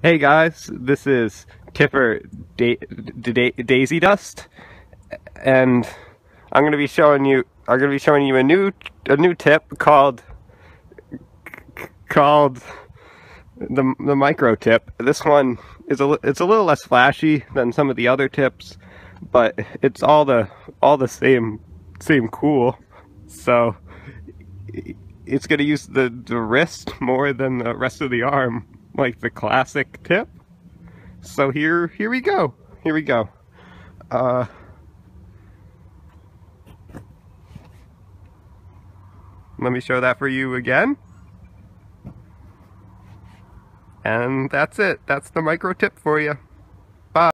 Hey guys, this is Tipper da da Daisy Dust, and I'm gonna be showing you. I'm gonna be showing you a new a new tip called called the the micro tip. This one is a it's a little less flashy than some of the other tips, but it's all the all the same same cool. So it's gonna use the the wrist more than the rest of the arm like the classic tip. So here, here we go. Here we go. Uh, let me show that for you again. And that's it. That's the micro tip for you.